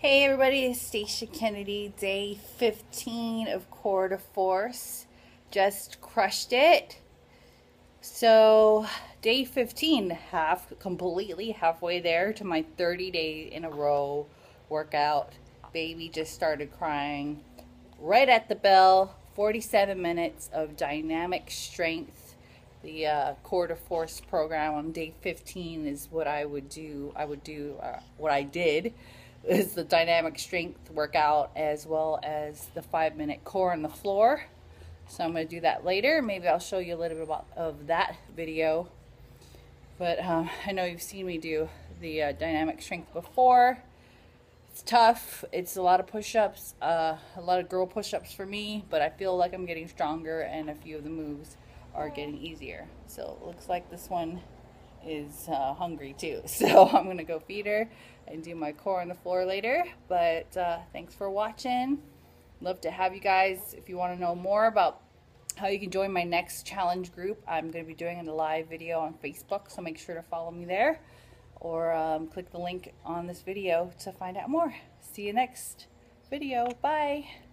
Hey everybody, it's Stacia Kennedy, day 15 of Core De Force. Just crushed it. So, day 15, half completely halfway there to my 30 day in a row workout. Baby just started crying right at the bell. 47 minutes of dynamic strength. The uh, Core De Force program on day 15 is what I would do. I would do uh, what I did is the dynamic strength workout as well as the five minute core on the floor. So I'm going to do that later. Maybe I'll show you a little bit about of that video. But uh, I know you've seen me do the uh, dynamic strength before. It's tough. It's a lot of push-ups, uh, a lot of girl push-ups for me, but I feel like I'm getting stronger and a few of the moves are getting easier. So it looks like this one is uh, hungry too. So I'm going to go feed her and do my core on the floor later. But uh, thanks for watching. Love to have you guys. If you want to know more about how you can join my next challenge group, I'm going to be doing a live video on Facebook. So make sure to follow me there or um, click the link on this video to find out more. See you next video. Bye.